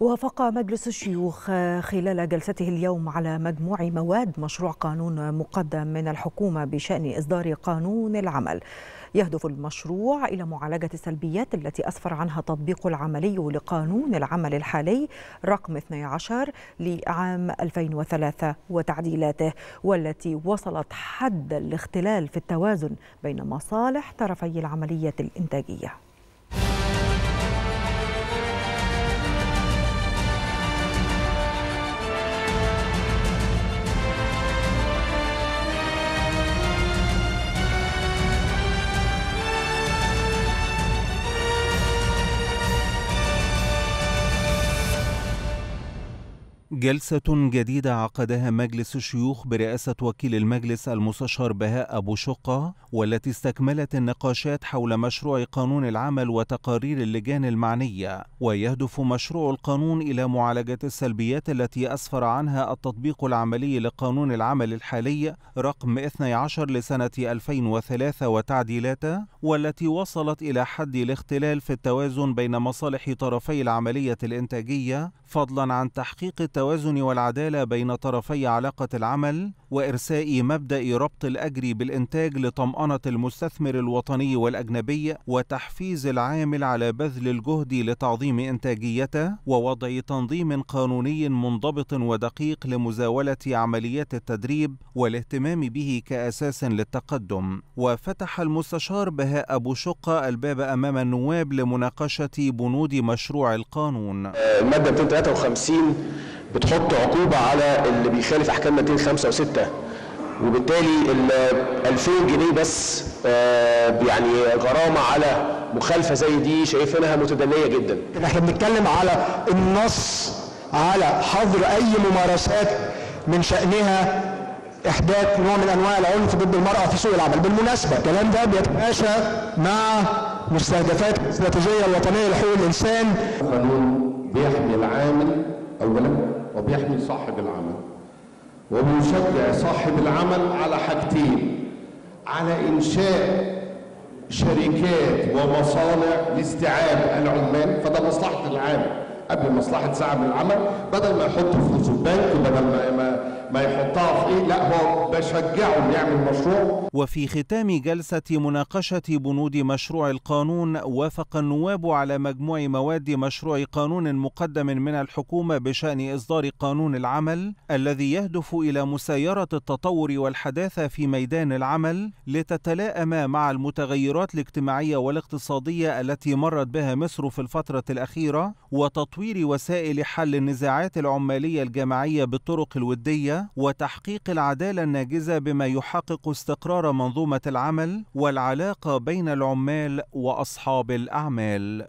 وافق مجلس الشيوخ خلال جلسته اليوم على مجموع مواد مشروع قانون مقدم من الحكومة بشأن إصدار قانون العمل. يهدف المشروع إلى معالجة السلبيات التي أسفر عنها تطبيق العملي لقانون العمل الحالي رقم 12 لعام 2003 وتعديلاته والتي وصلت حد الاختلال في التوازن بين مصالح طرفي العملية الإنتاجية. جلسة جديدة عقدها مجلس الشيوخ برئاسة وكيل المجلس المستشار بهاء أبو شقة والتي استكملت النقاشات حول مشروع قانون العمل وتقارير اللجان المعنية. ويهدف مشروع القانون إلى معالجة السلبيات التي أسفر عنها التطبيق العملي لقانون العمل الحالي رقم 12 لسنة 2003 وتعديلاته والتي وصلت إلى حد الاختلال في التوازن بين مصالح طرفي العملية الإنتاجية فضلا عن تحقيق التوازن والعدالة بين طرفي علاقة العمل وإرساء مبدأ ربط الأجر بالإنتاج لطمأنة المستثمر الوطني والأجنبي وتحفيز العامل على بذل الجهد لتعظيم إنتاجيته ووضع تنظيم قانوني منضبط ودقيق لمزاولة عمليات التدريب والاهتمام به كأساس للتقدم. وفتح المستشار بهاء أبو شقة الباب أمام النواب لمناقشة بنود مشروع القانون. المادة 253 بتحط عقوبة على اللي بيخالف أحكام 205 و6 وبالتالي ال 2000 جنيه بس يعني غرامة على مخالفة زي دي شايفينها متدنية جدا. إحنا بنتكلم على النص على حظر أي ممارسات من شأنها إحداث نوع من أنواع العنف ضد المرأة في سوق العمل. بالمناسبة الكلام ده بيتماشى مع مستهدفات الاستراتيجية الوطنية لحقوق الإنسان. قانون بيحمي العامل اولا وبيحمي صاحب العمل وبيشجع صاحب العمل على حاجتين على إنشاء شركات ومصانع لاستيعاب العمال فده مصلحة العامل قبل مصلحة صاحب العمل بدل ما يحط فلوسه في بنك بدل ما ما, يحطها في إيه؟ لا هو بشجعه يعمل مشروع. وفي ختام جلسة مناقشة بنود مشروع القانون وافق النواب على مجموع مواد مشروع قانون مقدم من الحكومة بشأن إصدار قانون العمل الذي يهدف إلى مسايرة التطور والحداثة في ميدان العمل لتتلائم مع المتغيرات الاجتماعية والاقتصادية التي مرت بها مصر في الفترة الأخيرة وتطوير وسائل حل النزاعات العمالية الجماعية بالطرق الودية وتحقيق العدالة الناجزة بما يحقق استقرار منظومة العمل والعلاقة بين العمال وأصحاب الأعمال.